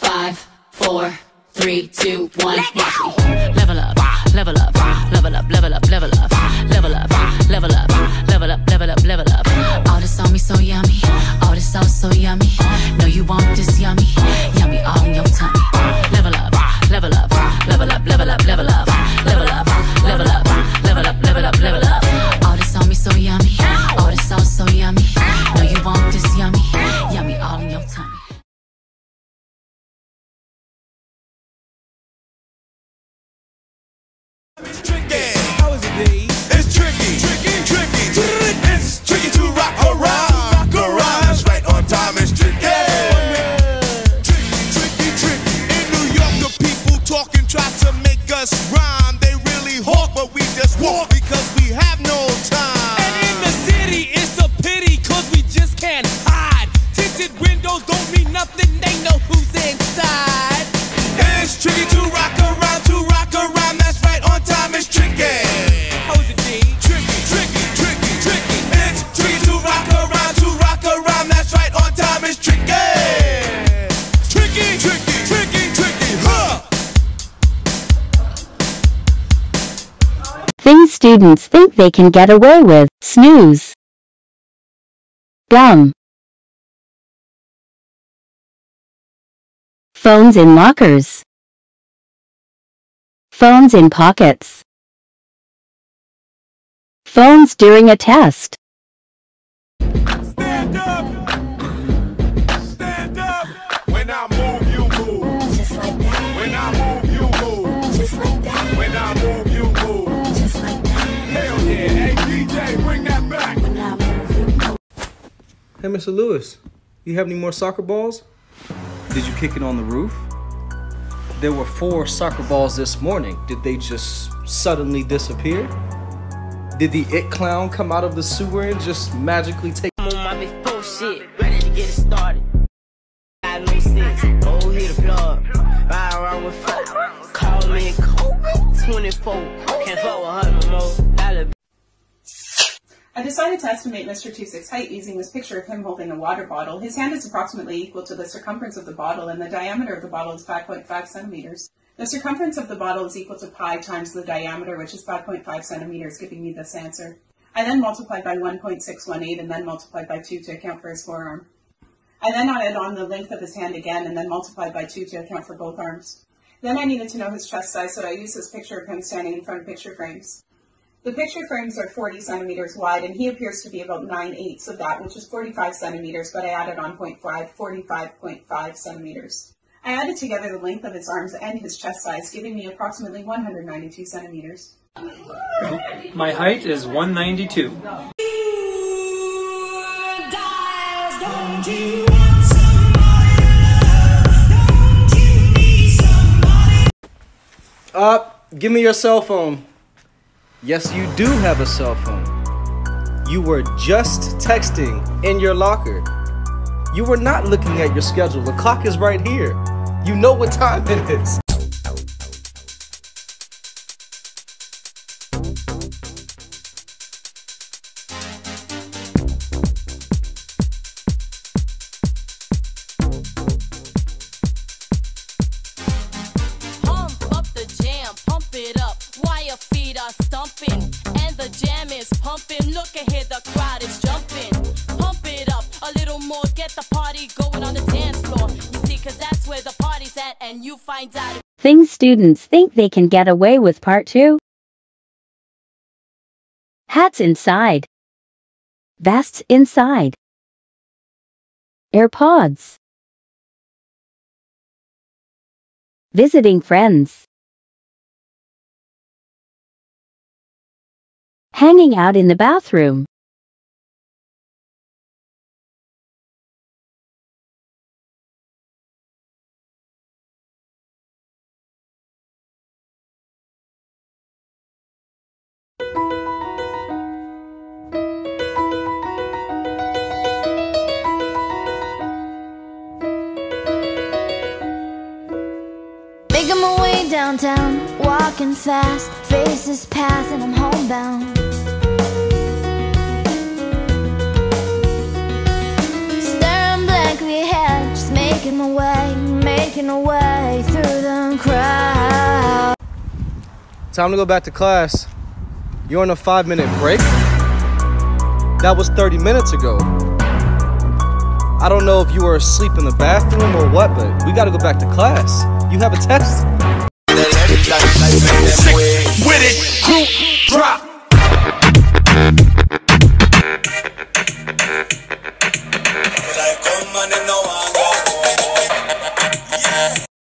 Five, four, three, two, one. Watch me. Level up, level up, level up, level up, level up, level up, level up, level up, level up, It's tricky. How is it? Students think they can get away with. Snooze. Gum. Phones in lockers. Phones in pockets. Phones during a test. Hey, Mr. Lewis, you have any more soccer balls? Did you kick it on the roof? There were four soccer balls this morning. Did they just suddenly disappear? Did the it clown come out of the sewer and just magically take? I'm on my big bullshit, ready to get it started. Got no sense, go hit the plug. Ride around with folk, call me Coke. 24, can't fuck with her no more. I decided to estimate Mr. Tusyk's height using this picture of him holding a water bottle. His hand is approximately equal to the circumference of the bottle, and the diameter of the bottle is 5.5 centimeters. The circumference of the bottle is equal to pi times the diameter, which is 5.5 centimeters, giving me this answer. I then multiplied by 1.618 and then multiplied by 2 to account for his forearm. I then added on the length of his hand again and then multiplied by 2 to account for both arms. Then I needed to know his chest size, so I used this picture of him standing in front of picture frames. The picture frames are 40 centimeters wide, and he appears to be about 9 eighths of that, which is 45 centimeters, but I added on 0.5, 45.5 centimeters. I added together the length of his arms and his chest size, giving me approximately 192 centimeters. My height is 192. Uh, give me your cell phone. Yes, you do have a cell phone. You were just texting in your locker. You were not looking at your schedule. The clock is right here. You know what time it is. Look ahead, the crowd is jumping. Pump it up a little more, get the party going on the dance floor. You see, cause that's where the party's at, and you find out. Things students think they can get away with part 2. Hats inside. Vests inside. AirPods. Visiting friends. Hanging out in the bathroom. Making my way downtown, walking fast, faces pass and I'm homebound. Making way, making way through the crowd. Time to go back to class. You're on a five minute break? That was 30 minutes ago. I don't know if you were asleep in the bathroom or what, but we gotta go back to class. You have a test.